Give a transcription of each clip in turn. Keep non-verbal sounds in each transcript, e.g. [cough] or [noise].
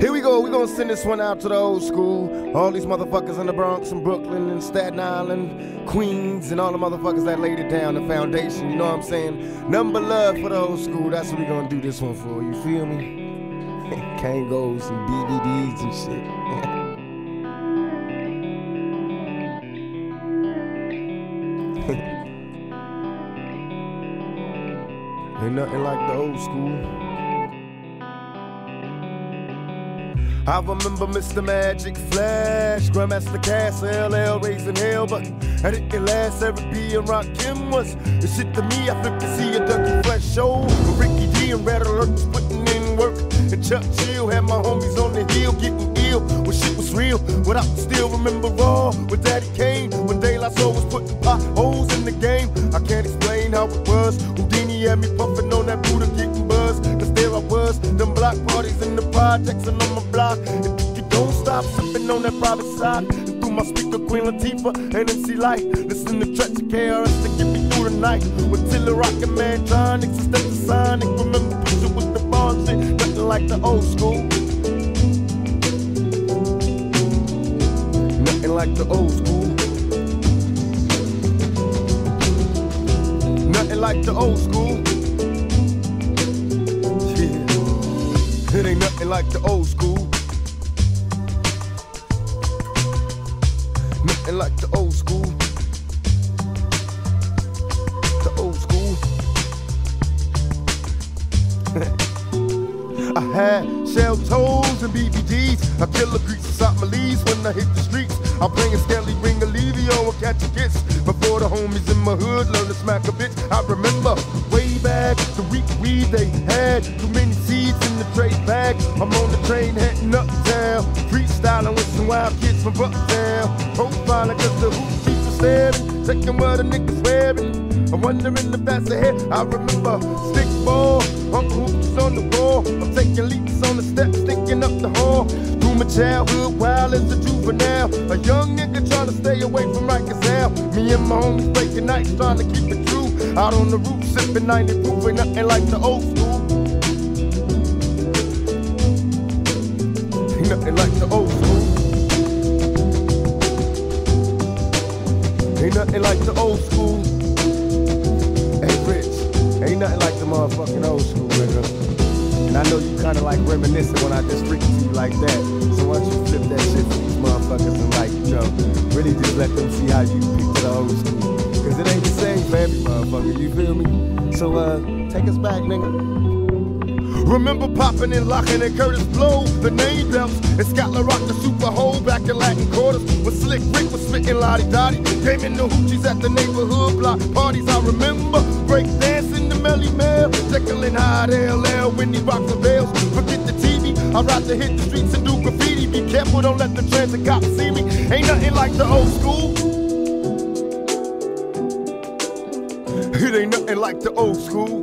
Yo, we go, we gonna send this one out to the old school. All these motherfuckers in the Bronx and Brooklyn and Staten Island, Queens, and all the motherfuckers that laid it down, the foundation, you know what I'm saying? Number love for the old school, that's what we gonna do this one for, you feel me? [laughs] Kangols and BVDs and shit. [laughs] Ain't nothing like the old school. I remember Mr. Magic Flash, Grandmaster Caz, LL raising hell, but I didn't last. Eric B Rakim was the shit to me. I flipped to see a Dougie Flash show. Ricky D and Red Alert was putting in work. And Chuck Chill had my homies on the hill getting ill when shit was real. But I still remember raw when Daddy Kane when La Soul was putting potholes in the game. I can't explain how it was. Whodini had me puffing on that Buddha getting buzz. Cause there I was, them block parties in the projects and on my And you don't stop sipping on that private side. Through my speaker, Queen Latifah and MC Lyte. Listen to tracks of KRS to get me through the night. With Tiller Rockin' Man, John, to Sonic. Remember, it with the bars shit. Nothing like the old school. Nothing like the old school. Nothing like the old school. It ain't nothing like the old school. Nothing like the old school. The old school. [laughs] I had shell toes and BVDs. I kill the grease inside my leaves when I hit the streets. I'm playing Skelly, bring Alivio and catch a kiss. Before the homies in my hood learn to smack a bitch. I remember way back the week weed they had. Too many seeds in the tray bag. I'm on the train heading uptown. Freestyling with some wild kids from Bucktown. Keeps. Checking what a niggas wearing. I'm wondering if that's ahead. I remember stick ball, Uncle Hoops on the wall. I'm taking leaps on the steps, sticking up the hall. Through my childhood, wild as a juvenile. A young nigga trying to stay away from Rikers Hell. Me and my homies breaking nights, trying to keep it true. Out on the roof, sipping 90 proof, ain't nothing like the old school. Ain't nothing like the old school. Ain't nothing like the old school. Hey, Rich, ain't nothing like the motherfucking old school, nigga. And I know you kinda like reminiscing when I just speak to you like that. So why don't you flip that shit for these motherfuckers and like, you know, really just let them see how you to the old school. Cause it ain't the same for every motherfucker, you feel me? So uh, take us back, nigga. Remember popping and locking and Kurtis Blow, the name belts, and Scotland Rock the Super Hole back in Latin quarters. When Slick Rick was spitting La Di Da Di, came in the hoochies at the neighborhood block parties. I remember break dancing the Melle Mel, tickling hot LL when he rocks the veils. Forget the TV, I'd rather hit the streets and do graffiti. Be careful, don't let the transit cops see me. Ain't nothing like the old school. It ain't nothing like the old school.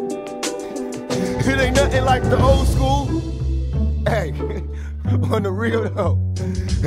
[laughs] it ain't nothing like the old school. Hey, [laughs] on the real though,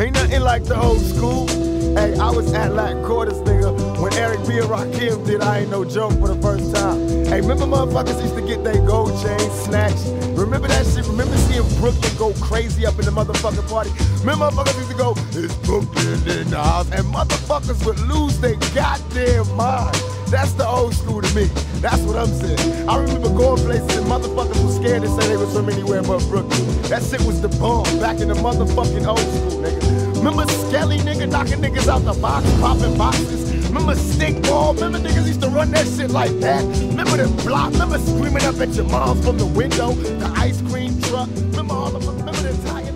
ain't nothing like the old school. Hey, I was at Latin Quarters, nigga, when Eric B. and Rakim did I Ain't No Joke for the first time. Hey, remember motherfuckers used to get their gold chains snatched? Remember that shit? Remember seeing Brooklyn go crazy up in the motherfucking party? Remember motherfuckers used to go, it's Brooklyn in the house, and motherfuckers would lose their goddamn mind. That's the old school to me. That's what I'm saying. I remember going places and motherfuckers were scared to say they was from anywhere but Brooklyn. That shit was the bomb back in the motherfucking old school, nigga. Remember Skelly nigga knocking niggas out the box, popping boxes. Remember stick ball? Remember niggas used to run that shit like that? Remember the block? Remember screaming up at your moms from the window? The ice cream truck? Remember all of them? Remember the Italian